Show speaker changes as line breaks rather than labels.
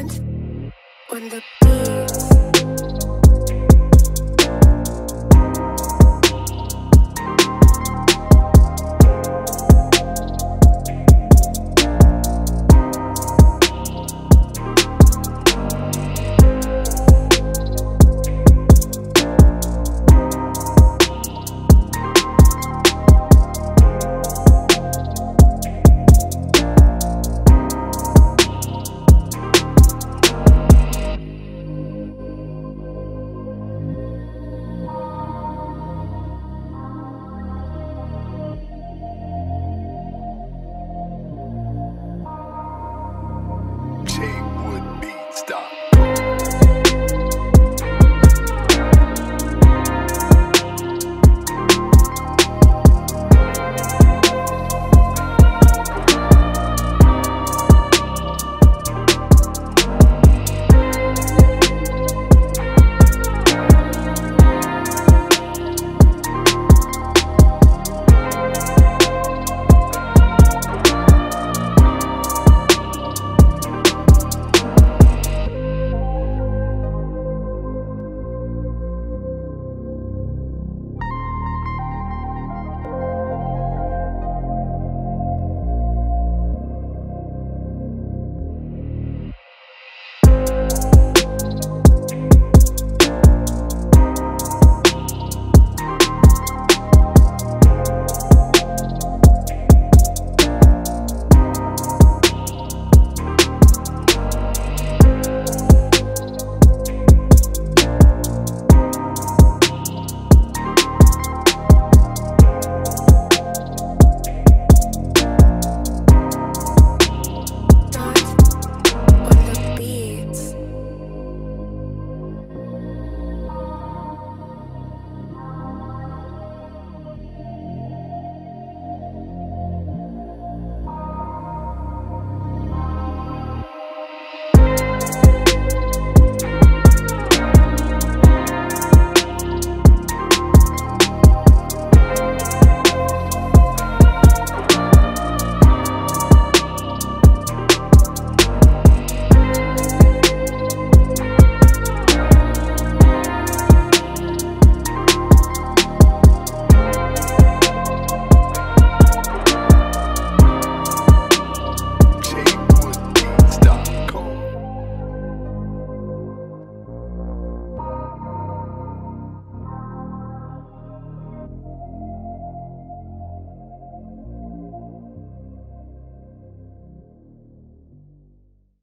when the beat.